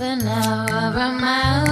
But now I remind